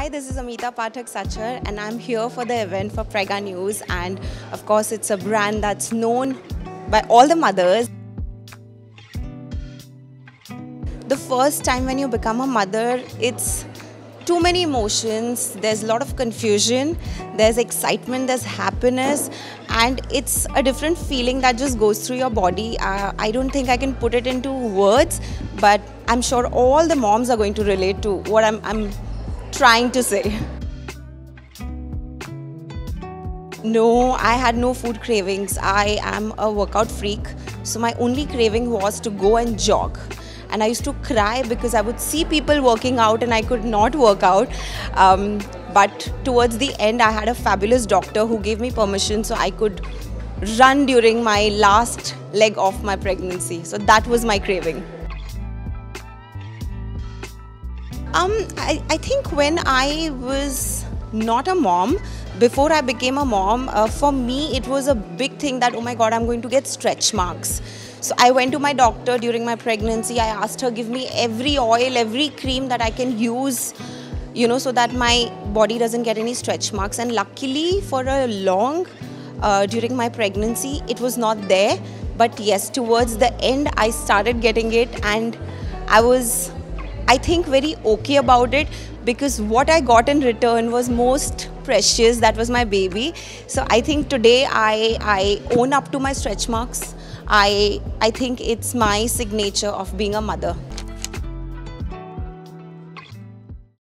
Hi, this is Amita Pathak Sachar, and I'm here for the event for Prega News. And of course, it's a brand that's known by all the mothers. The first time when you become a mother, it's too many emotions. There's a lot of confusion, there's excitement, there's happiness, and it's a different feeling that just goes through your body. Uh, I don't think I can put it into words, but I'm sure all the moms are going to relate to what I'm, I'm trying to say. No, I had no food cravings. I am a workout freak. So my only craving was to go and jog. And I used to cry because I would see people working out and I could not work out. Um, but towards the end, I had a fabulous doctor who gave me permission so I could run during my last leg of my pregnancy. So that was my craving. Um, I, I think when I was not a mom, before I became a mom, uh, for me it was a big thing that, oh my god, I'm going to get stretch marks. So I went to my doctor during my pregnancy. I asked her, give me every oil, every cream that I can use, you know, so that my body doesn't get any stretch marks. And luckily, for a long, uh, during my pregnancy, it was not there. But yes, towards the end, I started getting it and I was I think very okay about it because what I got in return was most precious. That was my baby. So I think today I, I own up to my stretch marks. I, I think it's my signature of being a mother.